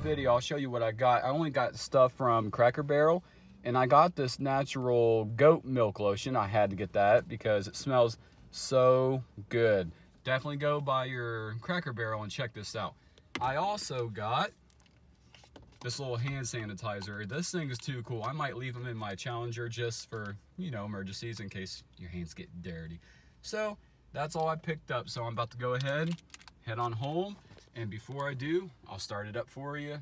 video, I'll show you what I got. I only got stuff from Cracker Barrel, and I got this natural goat milk lotion. I had to get that because it smells so good. Definitely go by your Cracker Barrel and check this out. I also got this little hand sanitizer. This thing is too cool. I might leave them in my Challenger just for, you know, emergencies in case your hands get dirty. So that's all I picked up. So I'm about to go ahead, head on home. And before I do, I'll start it up for you.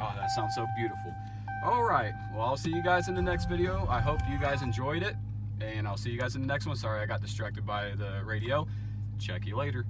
Oh, that sounds so beautiful. All right, well, I'll see you guys in the next video. I hope you guys enjoyed it, and I'll see you guys in the next one. Sorry, I got distracted by the radio. Check you later.